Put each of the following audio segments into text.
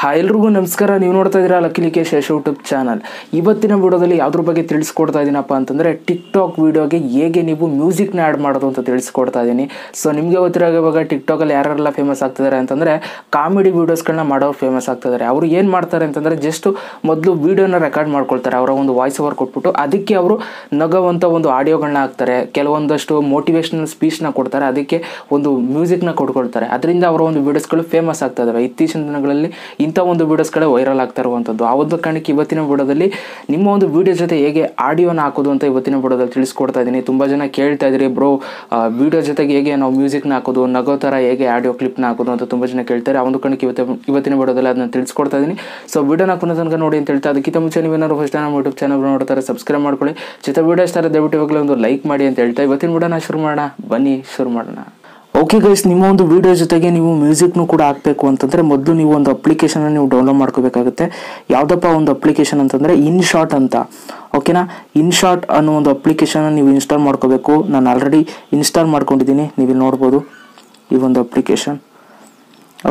Hi ಎಲ್ರಿಗೂ ನಮಸ್ಕಾರ. ನೀವು ನೋಡ್ತಾ ಇದ್ದೀರಾ ಲಕ್ಕಿಲಿಕೆ ಶೇಷ ಯೂಟ್ಯೂಬ್ ಚಾನಲ್ ಇವತ್ತಿನ ವಿಡಿಯೋದಲ್ಲಿ ಯಾವ್ದ್ರ ಬಗ್ಗೆ ತಿಳಿಸ್ಕೊಡ್ತಾ ಇದ್ದೀನಪ್ಪ ಅಂತಂದರೆ ಟಿಕ್ ಟಾಕ್ ವಿಡಿಯೋಗೆ ಹೇಗೆ ನೀವು ಮ್ಯೂಸಿಕ್ನ ಆ್ಯಡ್ ಮಾಡೋದು ಅಂತ ತಿಳಿಸ್ಕೊಡ್ತಾ ಇದ್ದೀನಿ ಸೊ ನಿಮಗೆ ಗೊತ್ತಿರೋ ಇವಾಗ ಟಿಕ್ ಟಾಕಲ್ಲಿ ಯಾರೆಲ್ಲ ಫೇಮಸ್ ಆಗ್ತಿದ್ದಾರೆ ಅಂತಂದರೆ ಕಾಮಿಡಿ ವೀಡಿಯೋಸ್ಗಳನ್ನ ಮಾಡೋರು ಫೇಮಸ್ ಆಗ್ತಿದ್ದಾರೆ. ಅವರು ಏನು ಮಾಡ್ತಾರೆ ಅಂತಂದರೆ ಜಸ್ಟ್ ಮೊದಲು ವೀಡಿಯೋನ ರೆಕಾರ್ಡ್ ಮಾಡ್ಕೊಳ್ತಾರೆ. ಅವರ ಒಂದು ವಾಯ್ಸ್ ಓವರ್ ಕೊಟ್ಬಿಟ್ಟು ಅದಕ್ಕೆ ಅವರು ನಗುವಂಥ ಒಂದು ಆಡಿಯೋಗಳನ್ನ ಹಾಕ್ತಾರೆ. ಕೆಲವೊಂದಷ್ಟು ಮೋಟಿವೇಶನ್ ಸ್ಪೀಚ್ನ ಕೊಡ್ತಾರೆ. ಅದಕ್ಕೆ ಒಂದು ಮ್ಯೂಸಿಕ್ನ ಕೊಡ್ಕೊಳ್ತಾರೆ. ಅದರಿಂದ ಅವರ ಒಂದು ವೀಡಿಯೋಸ್ಗಳು ಫೇಮಸ್ ಆಗ್ತಾ ಇದಾವೆ. ಇತ್ತೀಚಿನ ದಿನಗಳಲ್ಲಿ ಇಂಥ ಒಂದು ವೀಡಿಯೋಸ್ಗಳೇ ವೈರಲ್ ಆಗ್ತಾ ಇರುವಂಥದ್ದು. ಆ ಒಂದು ಕಾರಣಕ್ಕೆ ಇವತ್ತಿನ ವಿಡಿಯೋದಲ್ಲಿ ನಿಮ್ಮ ಒಂದು ವೀಡಿಯೋ ಜೊತೆ ಹೇಗೆ ಆಡಿಯೋನ ಹಾಕೋದು ಅಂತ ಇವತ್ತಿನ ವಿಡಿಯೋದಲ್ಲಿ ತಿಳಿಸ್ಕೊಡ್ತಾ ಇದ್ದೀನಿ. ತುಂಬ ಜನ ಕೇಳ್ತಾ ಇದ್ದೀರಿ ಬ್ರೋ ವಿಡಿಯೋ ಜೊತೆಗೆ ಹೇಗೆ ನಾವು ಮ್ಯೂಸಿಕ್ನ ಹಾಕೋದು, ನಗೋ ಥರ ಹೇಗೆ ಆಡಿಯೋ ಕ್ಲಿಪ್ನ ಹಾಕೋದು ಅಂತ ತುಂಬ ಜನ ಕೇಳ್ತಾರೆ. ಆ ಒಂದು ಕಾರಣಕ್ಕೆ ಇವತ್ತು, ಇವತ್ತಿನ ವಿಡಿಯೋದಲ್ಲಿ ಅದನ್ನ ತಿಳಿಸ್ಕೊಡ್ತಾ ಇದ್ದೀನಿ. ಸೊ ವಿಡಿಯೋನ ಕೊನೆ ತನಕ ನೋಡಿ ಅಂತ ಹೇಳ್ತಾ, ಅದಕ್ಕಿಂತ ಮುಂಚೆ ನೀವೇನಾದ್ರು ಫಸ್ಟ್ ನಮ್ಮ ಯೂಟ್ಯೂಬ್ ಚಾನಲ್ ನೋಡ್ತಾರೆ ಸಬ್ಸ್ಕ್ರೈಬ್ ಮಾಡ್ಕೊಳ್ಳಿ. ಜೊತೆ ವೀಡಿಯೋ ಇಷ್ಟ ದಯವಿಟ್ಟು ಇವಾಗಲೇ ಒಂದು ಲೈಕ್ ಮಾಡಿ ಅಂತ ಹೇಳ್ತಾ, ಇವತ್ತಿನ ವಿಡಿಯೋನ ಶುರು ಮಾಡೋಣ. ಬನ್ನಿ, ಶುರು ಮಾಡೋಣ. ಓಕೆ ಗೈಸ್ ನಿಮ್ಮ ಒಂದು ವಿಡಿಯೋ ಜೊತೆಗೆ ನೀವು ಮ್ಯೂಸಿಕ್ನು ಕೂಡ ಹಾಕಬೇಕು ಅಂತಂದರೆ ಮೊದಲು ನೀವು ಒಂದು ಅಪ್ಲಿಕೇಶನ್ ನೀವು ಡೌನ್ಲೋಡ್ ಮಾಡ್ಕೋಬೇಕಾಗುತ್ತೆ. ಯಾವುದಪ್ಪ ಒಂದು ಅಪ್ಲಿಕೇಶನ್ ಅಂತಂದರೆ ಇನ್ ಶಾರ್ಟ್ ಅಂತ. ಓಕೆನಾ ಇನ್ ಶಾರ್ಟ್ ಅನ್ನೋ ಒಂದು ಅಪ್ಲಿಕೇಶನ್ ನೀವು ಇನ್ಸ್ಟಾಲ್ ಮಾಡ್ಕೋಬೇಕು. ನಾನು ಆಲ್ರೆಡಿ ಇನ್ಸ್ಟಾಲ್ ಮಾಡ್ಕೊಂಡಿದ್ದೀನಿ. ನೀವು ಇಲ್ಲಿ ನೋಡ್ಬೋದು ಈ ಒಂದು ಅಪ್ಲಿಕೇಶನ್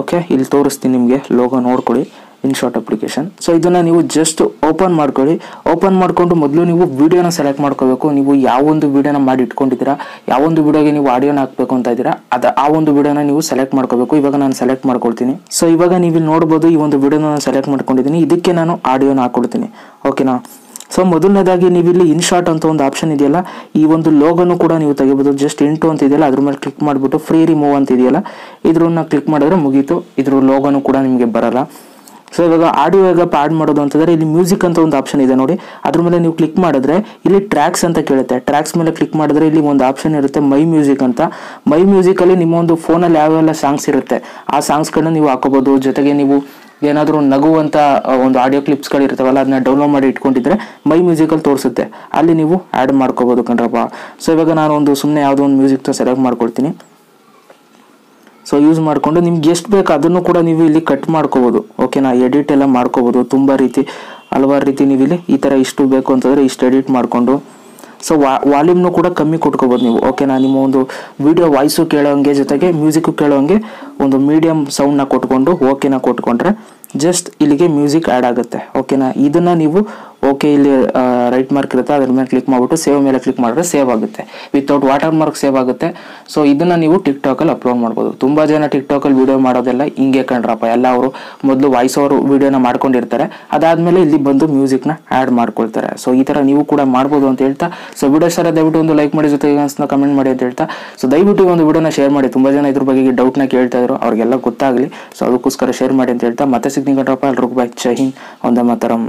ಓಕೆ ಇಲ್ಲಿ ತೋರಿಸ್ತೀನಿ ನಿಮಗೆ. ಲೋಗೋ ನೋಡ್ಕೊಳ್ಳಿ. Inshorts application. ಸೊ ಇದನ್ನು ನೀವು ಜಸ್ಟ್ ಓಪನ್ ಮಾಡ್ಕೊಳ್ಳಿ. ಓಪನ್ ಮಾಡಿಕೊಂಡು ಮೊದಲು ನೀವು ವಿಡಿಯೋನ ಸೆಲೆಕ್ಟ್ ಮಾಡ್ಕೋಬೇಕು. ನೀವು ಯಾವೊಂದು ವಿಡಿಯೋನ ಮಾಡಿ ಇಟ್ಕೊಂಡಿದ್ದೀರಾ, ಯಾವೊಂದು ವಿಡಿಯೋಗೆ ನೀವು ಆಡಿಯೋನ ಹಾಕಬೇಕು ಅಂತ ಇದ್ದೀರಾ, ಅದು ಆ ಒಂದು ವಿಡಿಯೋನ ನೀವು ಸೆಲೆಕ್ಟ್ ಮಾಡ್ಕೋಬೇಕು. ಇವಾಗ ನಾನು ಸೆಲೆಕ್ಟ್ ಮಾಡ್ಕೊಳ್ತೀನಿ. ಸೊ ಇವಾಗ ನೀವು ಇಲ್ಲಿ ನೋಡ್ಬೋದು ಈ ಒಂದು ವಿಡಿಯೋನ ನಾನು ಸೆಲೆಕ್ಟ್ ಮಾಡ್ಕೊಂಡಿದ್ದೀನಿ. ಇದಕ್ಕೆ ನಾನು ಆಡಿಯೋನ ಹಾಕೊಳ್ತೀನಿ ಓಕೆನಾ ಸೊ ಮೊದಲನೇದಾಗಿ ನೀವು ಇಲ್ಲಿ ಇನ್ಶಾರ್ಟ್ ಅಂತ ಒಂದು ಆಪ್ಷನ್ ಇದೆಯಲ್ಲ, ಈ ಒಂದು ಲೋಗನು ಕೂಡ ನೀವು ತೆಗಿಬೋದು. ಜಸ್ಟ್ ಇಂಟು ಅಂತ ಇದೆಯಲ್ಲ, ಅದ್ರ ಮೇಲೆ ಕ್ಲಿಕ್ ಮಾಡಿಬಿಟ್ಟು ಫ್ರೀ ರಿಮೂವ್ ಅಂತ ಇದೆಯಲ್ಲ, ಇದ್ರನ್ನ ಕ್ಲಿಕ್ ಮಾಡಿದ್ರೆ ಮುಗೀತು. ಇದ್ರ ಲೋಗನು ಕೂಡ ನಿಮಗೆ ಬರಲ್ಲ. ಸೊ ಇವಾಗ ಆಡಿಯೋ ಹೇಗಪ್ಪ ಆಡ್ ಮಾಡೋದು ಅಂತಂದರೆ ಇಲ್ಲಿ ಮ್ಯೂಸಿಕ್ ಅಂತ ಒಂದು ಆಪ್ಷನ್ ಇದೆ ನೋಡಿ. ಅದ್ರ ಮೇಲೆ ನೀವು ಕ್ಲಿಕ್ ಮಾಡಿದ್ರೆ ಇಲ್ಲಿ ಟ್ರ್ಯಾಕ್ಸ್ ಅಂತ ಕೇಳುತ್ತೆ. ಟ್ರ್ಯಾಕ್ಸ್ ಮೇಲೆ ಕ್ಲಿಕ್ ಮಾಡಿದ್ರೆ ಇಲ್ಲಿ ಒಂದು ಆಪ್ಷನ್ ಇರುತ್ತೆ ಮೈ ಮ್ಯೂಸಿಕ್ ಅಂತ. ಮೈ ಮ್ಯೂಸಿಕಲ್ಲಿ ನಿಮ್ಮ ಒಂದು ಫೋನಲ್ಲಿ ಯಾವೆಲ್ಲ ಸಾಂಗ್ಸ್ ಇರುತ್ತೆ. ಆ ಸಾಂಗ್ಸ್ಗಳನ್ನ ನೀವು ಹಾಕೋಬೋದು. ಜೊತೆಗೆ ನೀವು ಏನಾದರೂ ನಗುವಂಥ ಒಂದು ಆಡಿಯೋ ಕ್ಲಿಪ್ಸ್ಗಳು ಇರ್ತಾವಲ್ಲ ಅದನ್ನ ಡೌನ್ಲೋಡ್ ಮಾಡಿ ಇಟ್ಕೊಂಡಿದ್ರೆ ಮೈ ಮ್ಯೂಸಿಕಲ್ಲಿ ತೋರಿಸುತ್ತೆ. ಅಲ್ಲಿ ನೀವು ಆ್ಯಡ್ ಮಾಡ್ಕೋಬೋದು ಕಣ್ರಪ್ಪ. ಸೊ ಇವಾಗ ನಾನು ಒಂದು ಸುಮ್ಮನೆ ಯಾವುದೋ ಒಂದು ಮ್ಯೂಸಿಕ್ ಸೆಲೆಕ್ಟ್ ಮಾಡ್ಕೊಳ್ತೀನಿ ಸೊ ಯೂಸ್ ಮಾಡಿಕೊಂಡು ನಿಮ್ಗೆ ಎಷ್ಟು ಬೇಕು ಅದನ್ನು ಕೂಡ ನೀವು ಇಲ್ಲಿ ಕಟ್ ಮಾಡ್ಕೋಬೋದು. ಓಕೆನಾ ಎಡಿಟ್ ಎಲ್ಲ ಮಾಡ್ಕೋಬೋದು. ತುಂಬ ರೀತಿ, ಹಲವಾರು ರೀತಿ ನೀವು ಇಲ್ಲಿ ಈ ಥರ ಇಷ್ಟು ಬೇಕು ಅಂತಂದರೆ ಇಷ್ಟು ಎಡಿಟ್ ಮಾಡಿಕೊಂಡು. ಸೊ ವಾಲ್ಯೂಮ್ನು ಕೂಡ ಕಮ್ಮಿ ಕೊಟ್ಕೋಬೋದು ನೀವು. ಓಕೆನಾ ನಿಮ್ಮ ಒಂದು ವಿಡಿಯೋ ವಾಯ್ಸು ಕೇಳೋಂಗೆ ಜೊತೆಗೆ ಮ್ಯೂಸಿಕ್ಕು ಕೇಳೋಂಗೆ ಒಂದು ಮೀಡಿಯಮ್ ಸೌಂಡ್ನ ಕೊಟ್ಕೊಂಡು ಓಕೆನ ಕೊಟ್ಕೊಂಡ್ರೆ ಜಸ್ಟ್ ಇಲ್ಲಿಗೆ ಮ್ಯೂಸಿಕ್ ಆ್ಯಡ್ ಆಗುತ್ತೆ. ಓಕೆನಾ ಇದನ್ನು ನೀವು ಓಕೆ ಇಲ್ಲಿ ರೈಟ್ ಮಾರ್ಕ್ ಇರುತ್ತೆ, ಅದ್ರ ಮೇಲೆ ಕ್ಲಿಕ್ ಮಾಡಿಬಿಟ್ಟು ಸೇವ್ ಮೇಲೆ ಕ್ಲಿಕ್ ಮಾಡಿದ್ರೆ ಸೇವ್ ಆಗುತ್ತೆ. ವಿತೌಟ್ ವಾಟರ್ ಮಾರ್ಕ್ ಸೇವ್ ಆಗುತ್ತೆ. ಸೊ ಇದನ್ನು ನೀವು ಟಿಕ್ ಟಾಕಲ್ಲಿ ಅಪ್ಲೋಡ್ ಮಾಡ್ಬೋದು. ತುಂಬ ಜನ ಟಿಕ್ ಟಾಕಲ್ಲಿ ವಿಡಿಯೋ ಮಾಡೋದೆಲ್ಲ ಹಿಂಗೆ ಕಂಡ್ರಪ್ಪ ಎಲ್ಲ ಅವರು ಮೊದಲು ವಾಯ್ಸ್ ಓವರ್ ವೀಡಿಯೋನ ಮಾಡ್ಕೊಂಡಿರ್ತಾರೆ. ಅದಾದಮೇಲೆ ಇಲ್ಲಿ ಬಂದು ಮ್ಯೂಸಿಕ್ನ ಆ್ಯಡ್ ಮಾಡ್ಕೊಳ್ತಾರೆ. ಸೊ ಈ ಥರ ನೀವು ಕೂಡ ಮಾಡ್ಬೋದು ಅಂತ ಹೇಳ್ತಾ. ಸೊ ವಿಡಿಯೋ ಸರ ದಯವಿಟ್ಟು ಒಂದು ಲೈಕ್ ಮಾಡಿ, ಜೊತೆಗೆ ಅನ್ಸ್ನ ಕಮೆಂಟ್ ಮಾಡಿ ಅಂತ ಹೇಳ್ತಾ. ಸೊ ದಯವಿಟ್ಟು ಒಂದು ವಿಡಿಯೋನ ಶೇರ್ ಮಾಡಿ. ತುಂಬ ಜನ ಇದ್ರ ಬಗ್ಗೆ ಡೌಟ್ನ ಕೇಳ್ತಾ ಇದ್ರು. ಅವ್ರಿಗೆಲ್ಲ ಗೊತ್ತಾಗಲಿ. ಸೊ ಅದಕ್ಕೋಸ್ಕರ ಶೇರ್ ಮಾಡಿ ಅಂತ ಹೇಳ್ತಾ. ಮತ್ತೆ ಸಿಗ್ನಿ ಕಂಡ್ರಪ್ಪ ಎಲ್ರಿಗೂ ಬಾಯ್ ಜೈ ಹಿಂದ್. ಒಂದೇ ಮಾತರಂ.